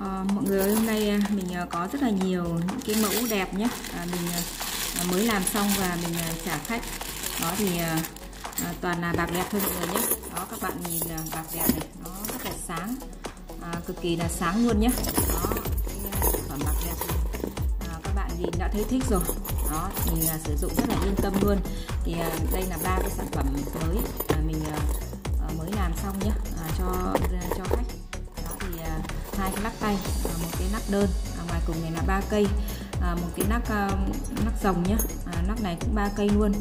À, mọi người ơi, hôm nay à, mình à, có rất là nhiều những cái mẫu đẹp nhé à, mình à, à, mới làm xong và mình à, trả khách. Đó thì à, à, toàn là bạc đẹp thôi mọi người nhé đó các bạn nhìn bạc đẹp này nó rất là sáng. À, cực kỳ là sáng luôn nhé đó phẩm bạc đẹp này. À, các bạn nhìn đã thấy thích rồi. Đó mình à, sử dụng rất là yên tâm luôn. Thì à, đây là ba cái sản phẩm mới à, mình à, mới làm xong nhé hai cái lắc tay à, một cái nắp đơn à, ngoài cùng này là ba cây à, một cái nắp à, nắp rồng nhá, à, nắp này cũng ba cây luôn.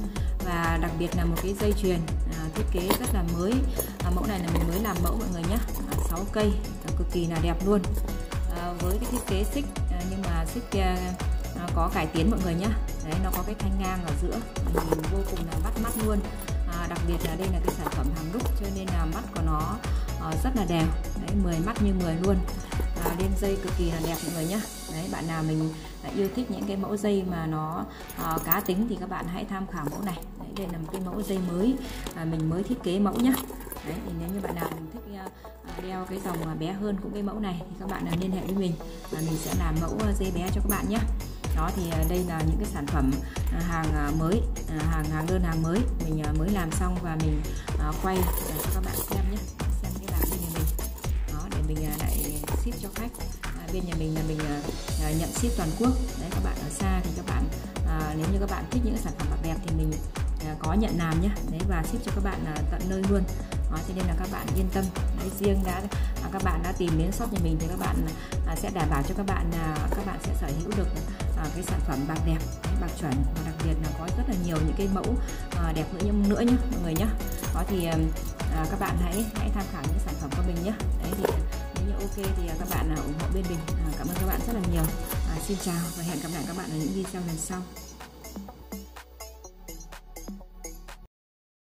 Và đặc biệt là một cái dây chuyền à, thiết kế rất là mới. À, mẫu này là mình mới làm mẫu mọi người nhé à, 6 cây à, cực kỳ là đẹp luôn. À, với cái thiết kế xích à, nhưng mà xích à, à có cải tiến mọi người nhé đấy nó có cái thanh ngang ở giữa à, nhìn vô cùng là bắt mắt luôn. À, đặc biệt là đây là cái sản phẩm hàng đúc cho nên là mắt của nó uh, rất là đều đấy 10 mắt như 10 luôn lên đen dây cực kỳ là đẹp mọi người nhé đấy bạn nào mình à, yêu thích những cái mẫu dây mà nó uh, cá tính thì các bạn hãy tham khảo mẫu này. Đấy đây là một cái mẫu dây mới à, mình mới thiết kế mẫu nhá. Đấy thì nếu như bạn nào mình thích uh, đeo cái dòng bé hơn cũng cái mẫu này thì các bạn là liên hệ với mình và mình sẽ làm mẫu dây bé cho các bạn nhé đó thì đây là những cái sản phẩm hàng mới hàng hàng đơn hàng mới. Mình mới làm xong và mình quay cho các bạn xem nhé xem cái làm như mình à, lại ship cho khách. À, bên nhà mình là mình à, à, nhận ship toàn quốc. Đấy các bạn ở xa thì các bạn à, nếu như các bạn thích những sản phẩm bạc đẹp thì mình à, có nhận làm nhé đấy và ship cho các bạn à, tận nơi luôn. Đó, cho nên là các bạn yên tâm. Đấy riêng đã à, các bạn đã tìm đến shop nhà mình thì các bạn à, sẽ đảm bảo cho các bạn là các bạn sẽ sở hữu được à, cái sản phẩm bạc đẹp bạc chuẩn. Và đặc biệt là có rất là nhiều những cái mẫu à, đẹp nữa nữa nhé mọi người nhé đó thì à, à, các bạn hãy hãy tham khảo những sản phẩm của mình ok, thì à, các bạn à, ủng hộ bên mình. À, cảm ơn các bạn rất là nhiều. Xin chào và hẹn gặp lại các bạn ở những video lần sau.